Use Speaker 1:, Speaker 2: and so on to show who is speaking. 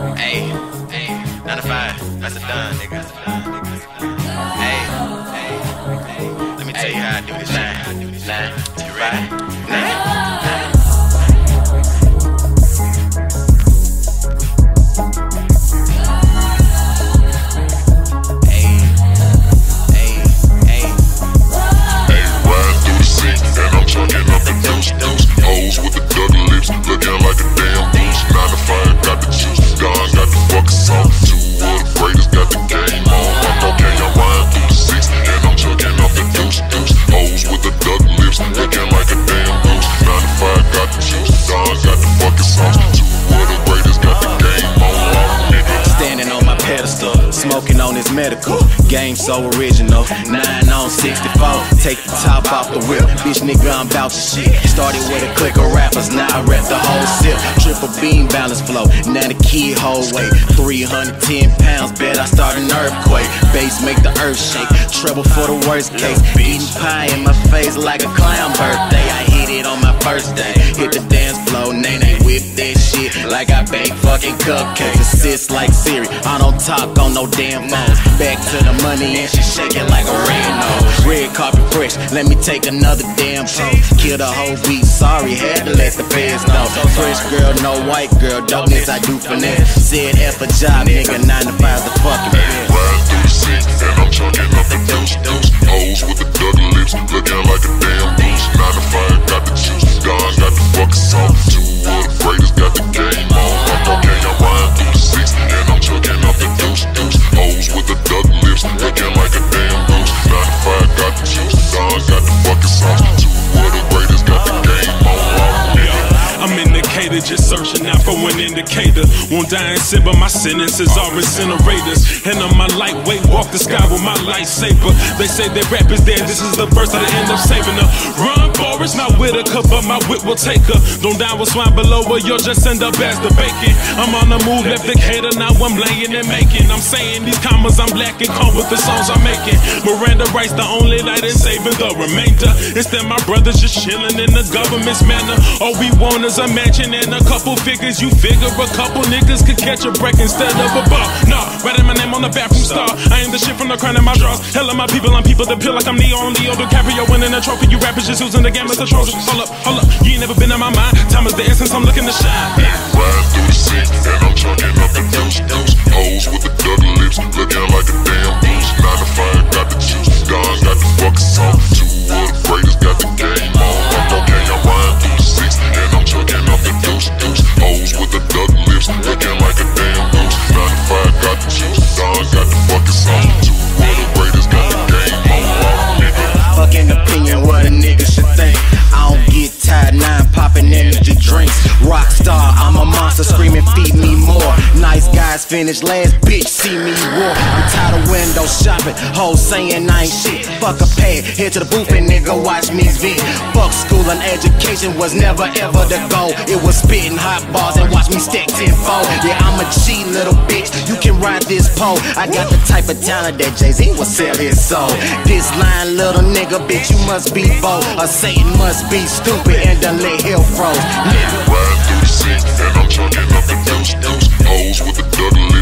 Speaker 1: Hey, hey, 9 to 5, that's a done, nigga. Hey, hey, let me tell you how I do this shit. Nine, you ready?
Speaker 2: Smoking on this medical. Game so original. 9 on 64. Take the top off the whip. Bitch, nigga, I'm bout to shit. Started with a click of rappers, now I rap the whole sip. Triple beam balance flow. Now the key whole weight. 310 pounds, bet I start an earthquake. Bass make the earth shake. Treble for the worst case. Eating pie in my face like a clown birthday. I hit it on my first day. Hit the dance floor, like I bake fucking cupcakes. Assist like Siri, I don't talk on no damn phones. Back to the money and she shaking like a red nose. Red carpet fresh, let me take another damn pose. Kill the whole beat, sorry, had to let the feds know. Fresh girl, no white girl, dopeness I do finesse. Said F a job, nigga, 9 to 5 the fucking best.
Speaker 3: Riding through city and I'm chunking up the deuce deuce.
Speaker 4: Just searching out for an indicator. Won't die in sin, but my sentences are incinerators. And on my lightweight, walk the sky with my lightsaber. They say that rap is dead, this is the verse that I end up saving her. Run, Boris, not Whitaker, but my wit will take her. Don't die with swine below her, you'll just end up as the bacon. I'm on the move, left Decatur, now I'm laying and making. I'm saying these commas, I'm black and come with the songs I'm making. Miranda writes the only light in saving the remainder. Instead, my brothers just chilling in the government's manner. All we want is a mansion and a couple figures. You figure a couple niggas could catch a break instead of a bar. Nah, writing my name on the bathroom star. I ain't the shit from the crown in my drawers. Hell of my people, I'm people that peel like I'm Neo and Leo DiCaprio winning a trophy. You rappers just using the game as a Trojan. Hold up, hold up, you ain't never been in my mind. Time is the essence, I'm looking to shine.
Speaker 3: Riding through the city and I'm chunking A
Speaker 2: monster screaming, feed me more. Nice guys finish last, bitch, see me war. I'm tired of window shopping, hoes saying I ain't shit. Fuck a pad, head to the booth and nigga watch me vid. Fuck school and education was never ever the goal. It was spitting hot bars and watch me stack tenfold. Yeah, I'm a G little bitch, you can ride this pole. I got the type of talent that Jay Z will sell his soul. This line, little nigga, bitch, you must be bold. Or Satan must be stupid and done let hell froze. Nigga.
Speaker 3: Riding through the Fucking up the ghost, ghost. Hoes with a duddly.